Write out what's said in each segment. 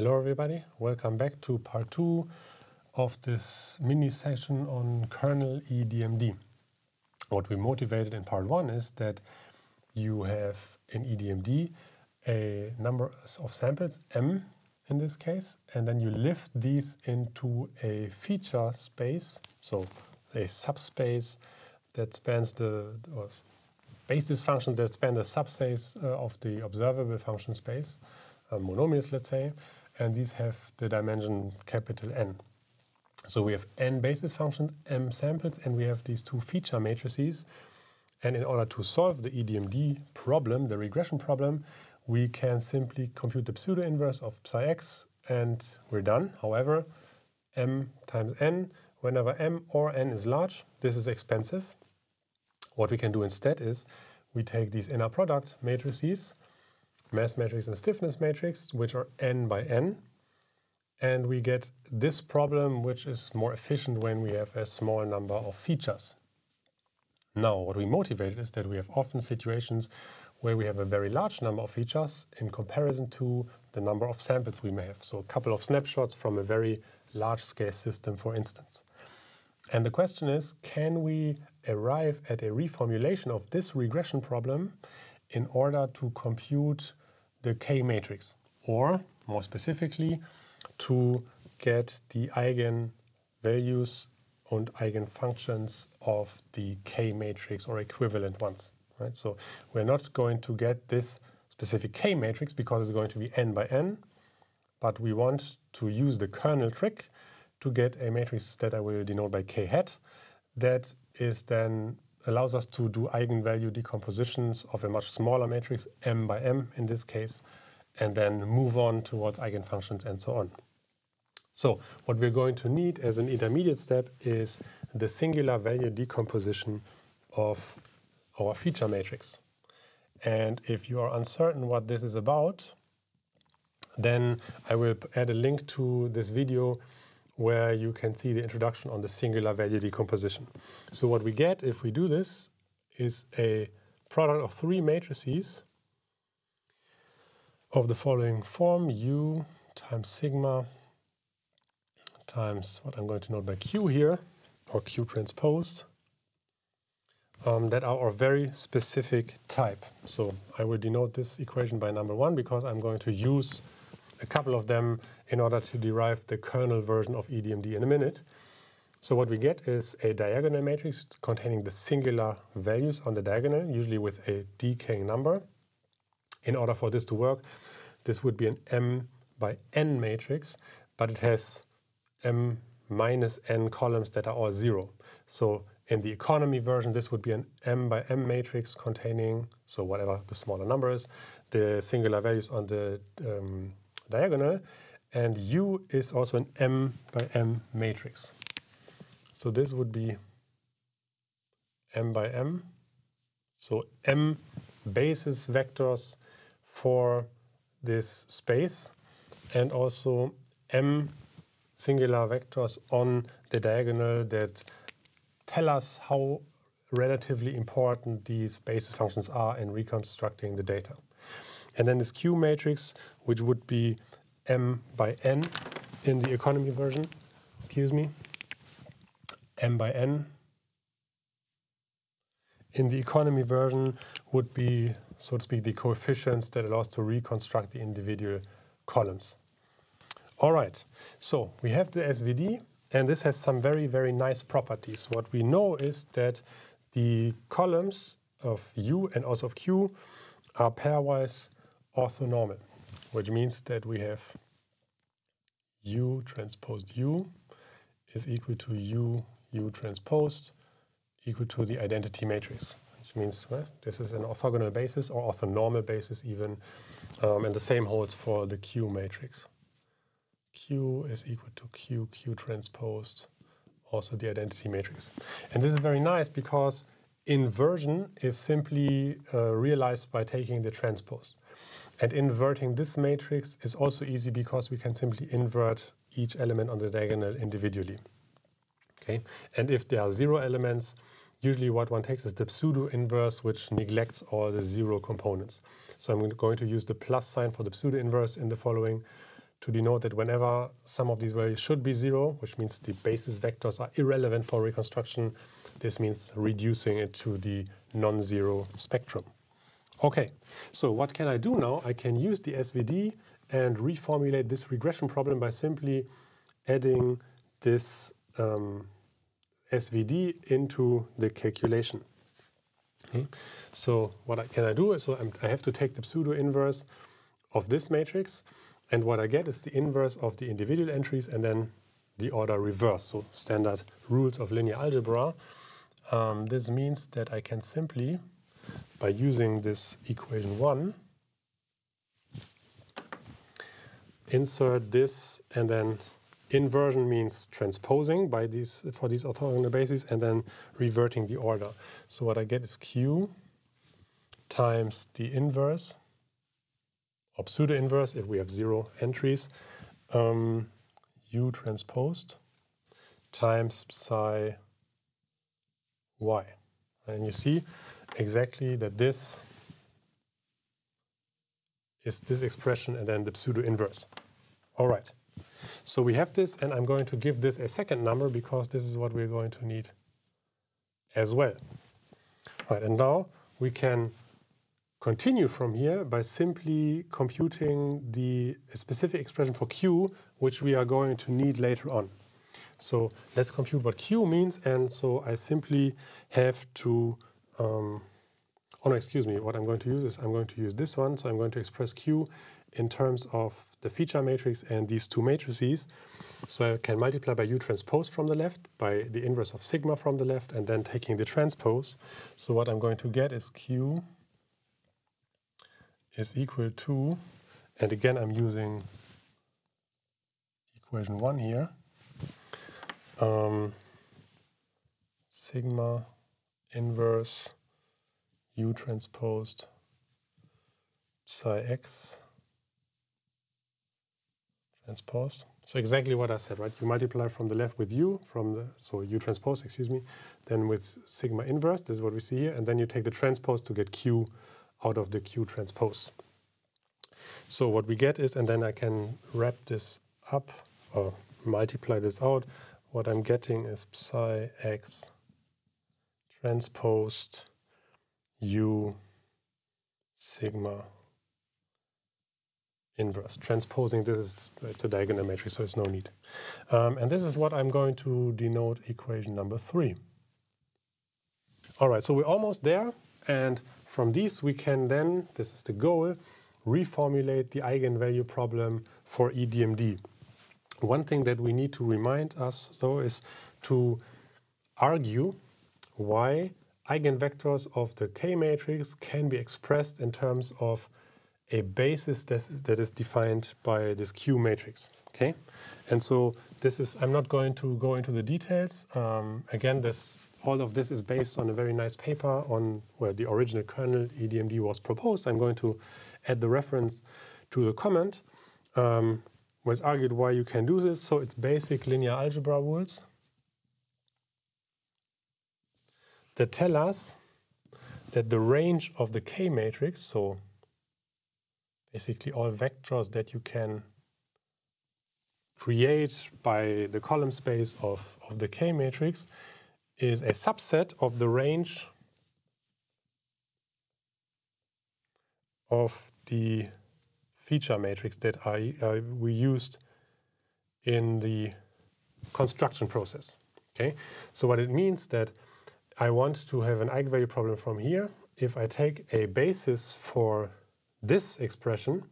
Hello everybody, welcome back to part two of this mini session on kernel EDMD. What we motivated in part one is that you have in EDMD a number of samples, M in this case, and then you lift these into a feature space, so a subspace that spans the basis functions that span the subspace uh, of the observable function space, uh, monomials, let's say, and these have the dimension capital N. So we have n basis functions, m samples, and we have these two feature matrices. And in order to solve the EDMD problem, the regression problem, we can simply compute the pseudo-inverse of psi x, and we're done. However, m times n, whenever m or n is large, this is expensive. What we can do instead is we take these inner product matrices, mass matrix and stiffness matrix, which are n by n. And we get this problem, which is more efficient when we have a small number of features. Now, what we motivate is that we have often situations where we have a very large number of features in comparison to the number of samples we may have. So a couple of snapshots from a very large-scale system, for instance. And the question is, can we arrive at a reformulation of this regression problem in order to compute the K matrix, or more specifically, to get the eigenvalues and eigenfunctions of the K matrix or equivalent ones. Right? So we're not going to get this specific K matrix because it's going to be n by n, but we want to use the kernel trick to get a matrix that I will denote by K hat that is then allows us to do eigenvalue decompositions of a much smaller matrix, m by m in this case, and then move on towards eigenfunctions and so on. So what we're going to need as an intermediate step is the singular value decomposition of our feature matrix. And if you are uncertain what this is about, then I will add a link to this video where you can see the introduction on the singular value decomposition. So what we get if we do this is a product of three matrices of the following form, U times sigma times what I'm going to note by Q here, or Q transposed, um, that are of very specific type. So I will denote this equation by number one because I'm going to use a couple of them in order to derive the kernel version of EDMD in a minute. So what we get is a diagonal matrix containing the singular values on the diagonal, usually with a decaying number. In order for this to work, this would be an m by n matrix, but it has m minus n columns that are all zero. So in the economy version, this would be an m by m matrix containing, so whatever the smaller number is, the singular values on the um, diagonal, and U is also an M by M matrix. So this would be M by M. So M basis vectors for this space and also M singular vectors on the diagonal that tell us how relatively important these basis functions are in reconstructing the data. And then this Q matrix, which would be m by n in the economy version, excuse me, m by n in the economy version would be, so to speak, the coefficients that allow us to reconstruct the individual columns. All right, so we have the SVD, and this has some very, very nice properties. What we know is that the columns of U and also of Q are pairwise orthonormal, which means that we have U transposed U is equal to U, U transposed equal to the identity matrix, which means well, this is an orthogonal basis or orthonormal basis even, um, and the same holds for the Q matrix. Q is equal to Q, Q transposed, also the identity matrix. And this is very nice because inversion is simply uh, realized by taking the transpose. And inverting this matrix is also easy because we can simply invert each element on the diagonal individually. Okay, and if there are zero elements, usually what one takes is the pseudo-inverse, which neglects all the zero components. So I'm going to use the plus sign for the pseudo-inverse in the following to denote that whenever some of these values should be zero, which means the basis vectors are irrelevant for reconstruction, this means reducing it to the non-zero spectrum. Okay, so what can I do now? I can use the SVD and reformulate this regression problem by simply adding this um, SVD into the calculation. Okay. So what I, can I do is so I'm, i have to take the pseudo inverse of this matrix and what I get is the inverse of the individual entries and then the order reverse, so standard rules of linear algebra. Um, this means that I can simply, by using this equation 1, insert this and then inversion means transposing by these for these orthogonal bases and then reverting the order. So what I get is q times the inverse or pseudo inverse if we have zero entries, um, u transposed times psi y. And you see exactly that this is this expression and then the pseudo inverse. All right. So we have this, and I'm going to give this a second number because this is what we're going to need as well. Right, and now we can continue from here by simply computing the specific expression for q, which we are going to need later on. So let's compute what q means, and so I simply have to, um, oh no, excuse me, what I'm going to use is I'm going to use this one, so I'm going to express q in terms of the feature matrix and these two matrices. So I can multiply by u transpose from the left, by the inverse of sigma from the left, and then taking the transpose. So what I'm going to get is q is equal to, and again I'm using equation 1 here, um, sigma inverse u transposed psi x transpose. So exactly what I said, right? You multiply from the left with u, from the so u transpose, excuse me, then with sigma inverse, this is what we see here, and then you take the transpose to get q out of the q transpose. So what we get is, and then I can wrap this up or multiply this out, what I'm getting is psi x transposed u sigma inverse. Transposing this is it's a diagonal matrix, so it's no need. Um, and this is what I'm going to denote equation number three. All right, so we're almost there. And from these, we can then, this is the goal, reformulate the eigenvalue problem for EDMD. One thing that we need to remind us, though, is to argue why eigenvectors of the K matrix can be expressed in terms of a basis that is, that is defined by this Q matrix. Okay, and so this is. I'm not going to go into the details. Um, again, this all of this is based on a very nice paper on where the original kernel EDMD was proposed. I'm going to add the reference to the comment, um, where it's argued why you can do this. So it's basic linear algebra rules that tell us that the range of the K matrix, so basically all vectors that you can create by the column space of, of the K matrix is a subset of the range of the feature matrix that I, uh, we used in the construction process. Okay, so what it means that I want to have an eigenvalue problem from here. If I take a basis for this expression,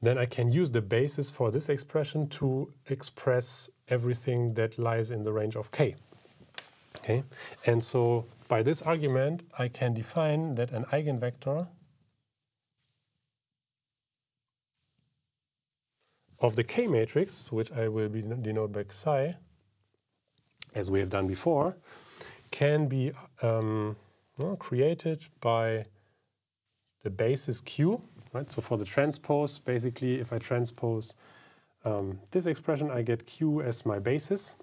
then I can use the basis for this expression to express everything that lies in the range of k. Okay, and so by this argument, I can define that an eigenvector of the K matrix, which I will be denote by psi, as we have done before, can be um, created by the basis Q, right? So for the transpose, basically, if I transpose um, this expression, I get Q as my basis.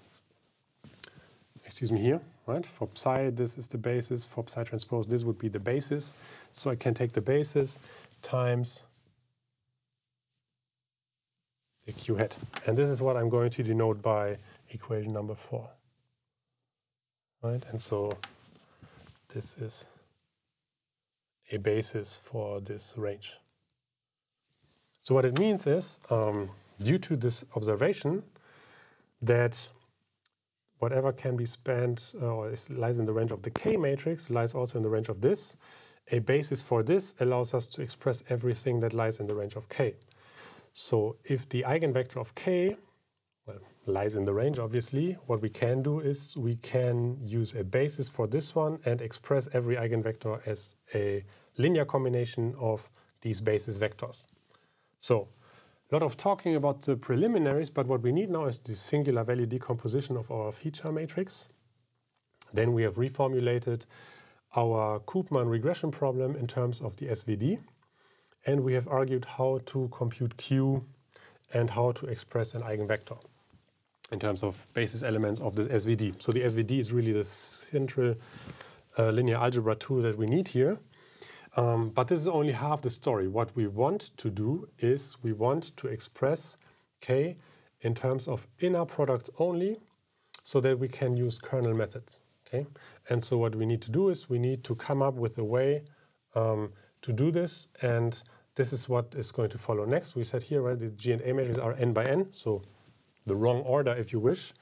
Excuse me here, right? For psi, this is the basis. For psi transpose, this would be the basis. So I can take the basis times the Q hat. And this is what I'm going to denote by equation number four. Right, and so this is a basis for this range. So what it means is, um, due to this observation, that whatever can be spanned uh, or lies in the range of the K matrix lies also in the range of this. A basis for this allows us to express everything that lies in the range of K. So if the eigenvector of K lies in the range, obviously, what we can do is we can use a basis for this one and express every eigenvector as a linear combination of these basis vectors. So a lot of talking about the preliminaries, but what we need now is the singular value decomposition of our feature matrix. Then we have reformulated our Koopman regression problem in terms of the SVD. And we have argued how to compute Q and how to express an eigenvector in terms of basis elements of this SVD. So the SVD is really the central uh, linear algebra tool that we need here. Um, but this is only half the story. What we want to do is we want to express k in terms of inner products only so that we can use kernel methods. Okay, And so what we need to do is we need to come up with a way um, to do this. And this is what is going to follow next. We said here, right, the G and A matrices are n by n, so the wrong order if you wish.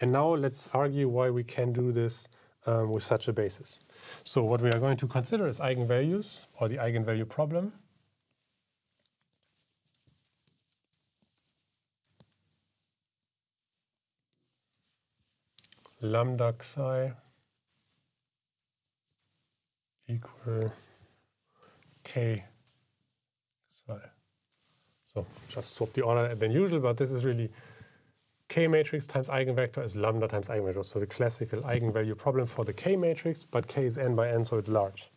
And now let's argue why we can do this um, with such a basis. So what we are going to consider is eigenvalues or the eigenvalue problem. Lambda psi equal k psi. So just swap the order than usual, but this is really K matrix times eigenvector is lambda times eigenvector. So the classical eigenvalue problem for the K matrix, but K is n by n, so it's large.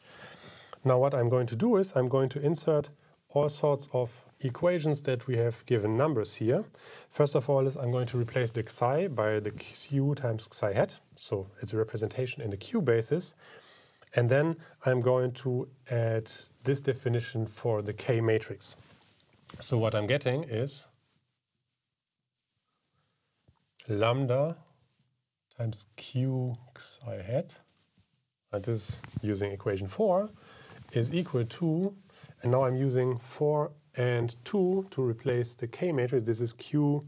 Now what I'm going to do is I'm going to insert all sorts of equations that we have given numbers here. First of all is I'm going to replace the psi by the q times psi hat. So it's a representation in the q basis. And then I'm going to add this definition for the K matrix. So what I'm getting is lambda times q psi hat, and this is using equation 4, is equal to, and now I'm using 4 and 2 to replace the k matrix. This is q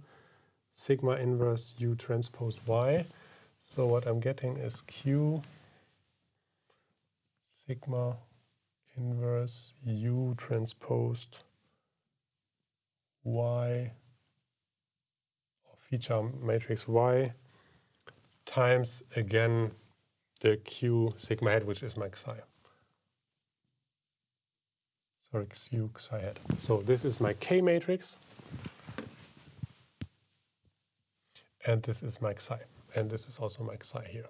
sigma inverse u transpose y. So what I'm getting is q sigma inverse u transposed y feature matrix Y times again the Q sigma hat, which is my psi. Sorry, Q psi hat. So this is my K matrix. And this is my psi. And this is also my psi here.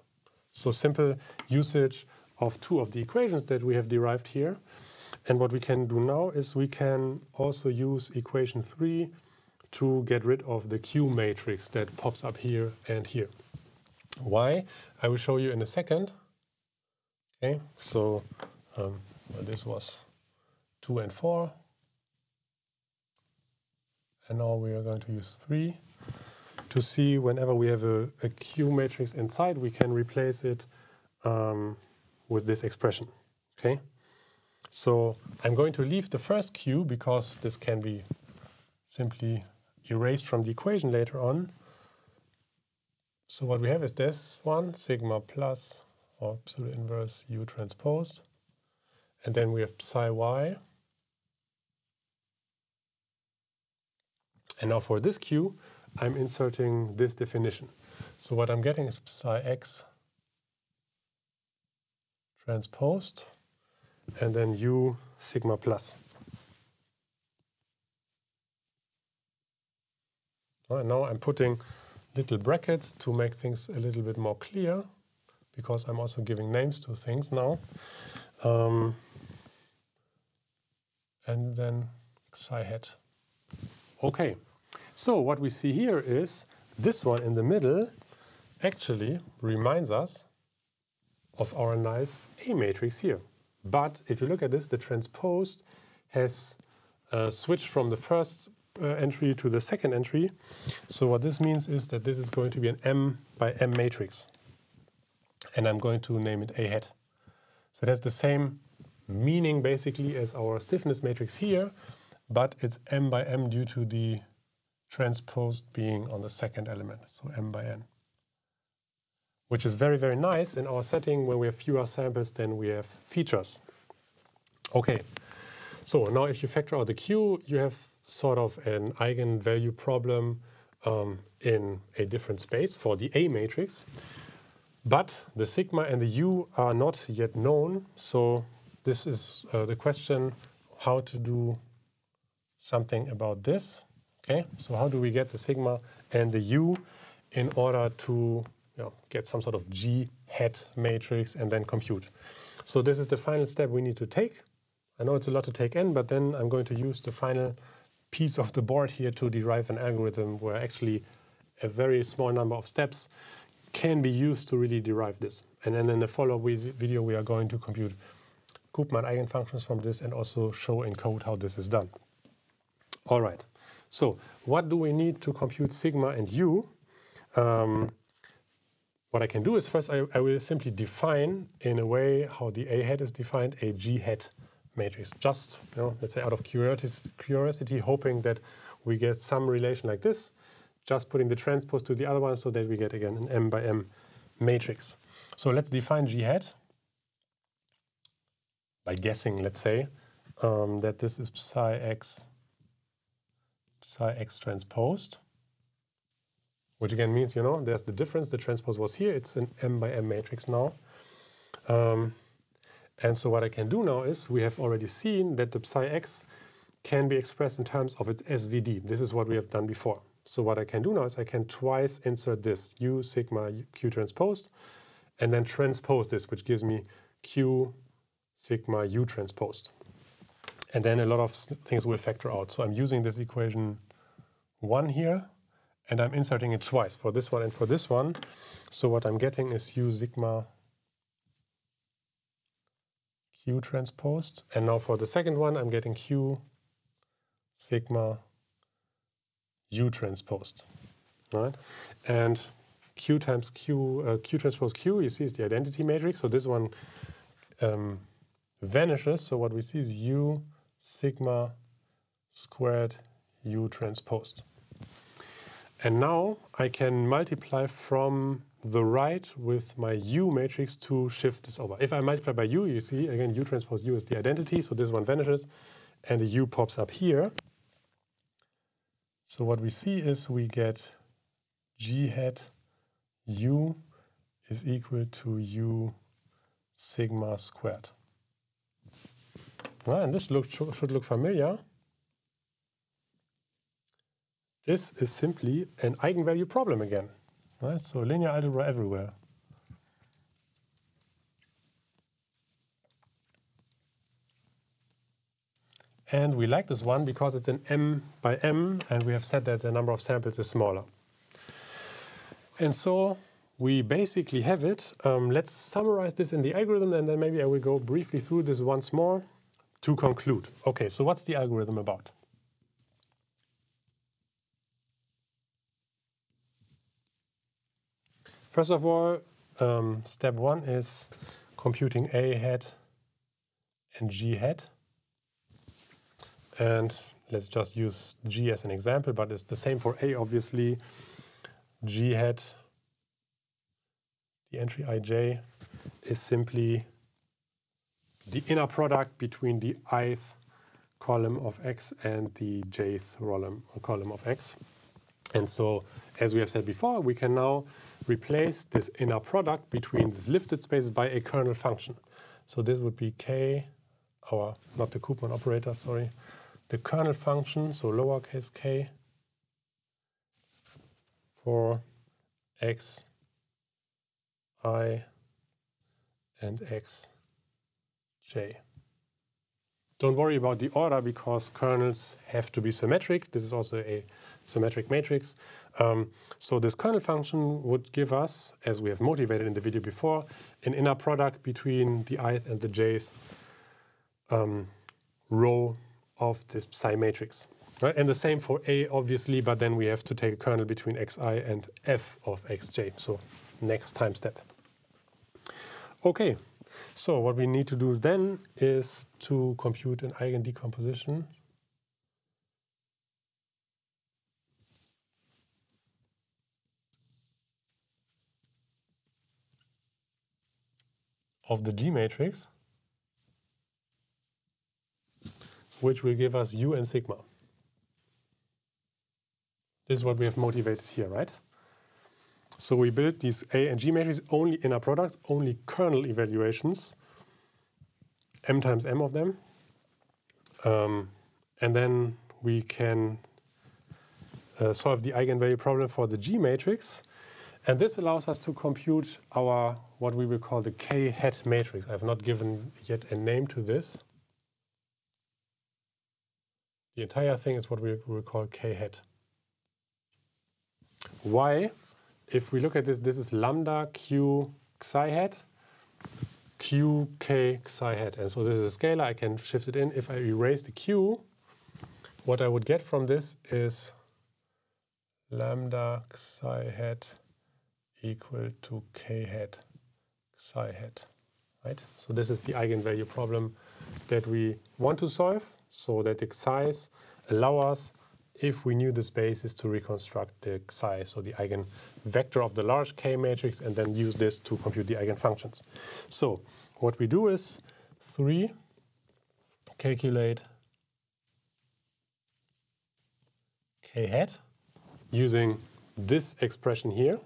So simple usage of two of the equations that we have derived here. And what we can do now is we can also use equation 3 to get rid of the Q matrix that pops up here and here. Why? I will show you in a second. Okay, so um, well, this was 2 and 4. And now we are going to use 3 to see whenever we have a, a Q matrix inside, we can replace it um, with this expression. Okay, so I'm going to leave the first Q because this can be simply erased from the equation later on. So what we have is this one, sigma plus or pseudo inverse u transposed. And then we have psi y. And now for this q, I'm inserting this definition. So what I'm getting is psi x transposed and then u sigma plus. Now I'm putting little brackets to make things a little bit more clear because I'm also giving names to things now. Um, and then psi hat. Okay, so what we see here is this one in the middle actually reminds us of our nice A matrix here. But if you look at this, the transposed has uh, switched from the first uh, entry to the second entry. So what this means is that this is going to be an M by M matrix. And I'm going to name it A hat. So it has the same meaning basically as our stiffness matrix here, but it's M by M due to the transposed being on the second element, so M by N. Which is very, very nice in our setting when we have fewer samples than we have features. Okay, so now if you factor out the Q, you have sort of an eigenvalue problem um, in a different space for the A matrix. But the sigma and the U are not yet known. So this is uh, the question how to do something about this. Okay, so how do we get the sigma and the U in order to you know, get some sort of G hat matrix and then compute. So this is the final step we need to take. I know it's a lot to take in, but then I'm going to use the final piece of the board here to derive an algorithm where actually a very small number of steps can be used to really derive this. And then in the follow-up video, we are going to compute Koopman eigenfunctions from this and also show in code how this is done. All right, so what do we need to compute sigma and u? Um, what I can do is first I, I, will simply define in a way how the A hat is defined a G hat matrix. Just, you know, let's say out of curiosity, hoping that we get some relation like this, just putting the transpose to the other one so that we get again an M by M matrix. So let's define G hat by guessing, let's say, um, that this is psi x, psi x transposed, which again means, you know, there's the difference. The transpose was here. It's an M by M matrix now. Um, and so what I can do now is we have already seen that the psi x can be expressed in terms of its SVD. This is what we have done before. So what I can do now is I can twice insert this u sigma q transposed and then transpose this, which gives me q sigma u transposed. And then a lot of things will factor out. So I'm using this equation 1 here, and I'm inserting it twice for this one and for this one. So what I'm getting is u sigma q transposed. And now for the second one, I'm getting q sigma u transposed, right? And q times q, uh, q transpose q, you see is the identity matrix. So this one um, vanishes. So what we see is u sigma squared u transposed. And now I can multiply from the right with my U matrix to shift this over. If I multiply by U, you see, again, U transpose U is the identity, so this one vanishes, and the U pops up here. So what we see is we get G hat U is equal to U sigma squared. Well, and this look, should look familiar. This is simply an eigenvalue problem again. Right? So linear algebra everywhere. And we like this one because it's an m by m, and we have said that the number of samples is smaller. And so we basically have it. Um, let's summarize this in the algorithm, and then maybe I will go briefly through this once more to conclude. Okay, so what's the algorithm about? First of all, um, step one is computing A hat and G hat. And let's just use G as an example, but it's the same for A, obviously. G hat, the entry ij, is simply the inner product between the ith column of x and the jth column of x. And so, as we have said before, we can now replace this inner product between these lifted spaces by a kernel function. So this would be k, or not the Koopman operator, sorry, the kernel function, so lowercase k, for x, i, and x, j. Don't worry about the order because kernels have to be symmetric. This is also a symmetric matrix. Um, so this kernel function would give us, as we have motivated in the video before, an inner product between the ith and the jth um, row of this psi matrix. Right? And the same for A, obviously, but then we have to take a kernel between xi and f of xj. So next time step. Okay, so what we need to do then is to compute an eigen decomposition of the G matrix, which will give us U and sigma. This is what we have motivated here, right? So we build these A and G matrices only inner products, only kernel evaluations, m times m of them. Um, and then we can uh, solve the eigenvalue problem for the G matrix. And this allows us to compute our, what we will call the K hat matrix. I have not given yet a name to this. The entire thing is what we will call K hat. Why? If we look at this, this is lambda q psi hat, q k psi hat. And so this is a scalar, I can shift it in. If I erase the q, what I would get from this is lambda psi hat equal to k hat psi hat, right? So this is the eigenvalue problem that we want to solve so that the allow us, if we knew the spaces, to reconstruct the psi, so the eigenvector of the large K matrix, and then use this to compute the eigenfunctions. So what we do is 3 calculate k hat using this expression here.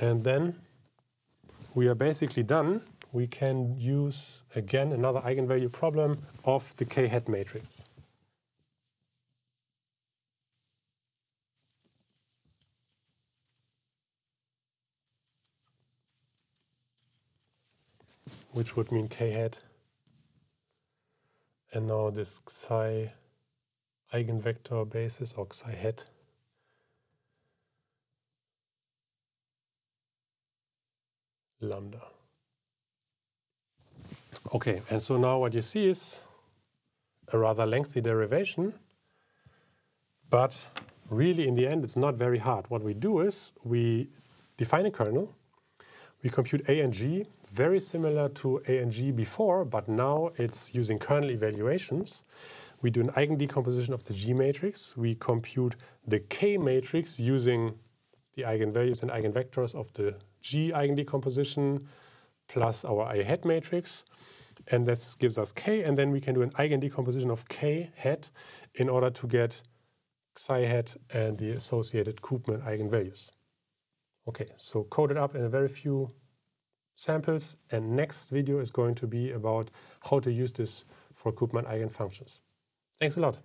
And then we are basically done. We can use, again, another eigenvalue problem of the k hat matrix. which would mean k hat. And now this psi eigenvector basis or psi hat lambda. Okay, and so now what you see is a rather lengthy derivation, but really in the end it's not very hard. What we do is we define a kernel, we compute A and G, very similar to A and G before, but now it's using kernel evaluations. We do an eigendecomposition of the G matrix. We compute the K matrix using the eigenvalues and eigenvectors of the G eigendecomposition plus our I hat matrix. And this gives us K, and then we can do an eigendecomposition of K hat in order to get psi hat and the associated Koopman eigenvalues. Okay, so coded up in a very few samples, and next video is going to be about how to use this for Koopman eigenfunctions. Thanks a lot.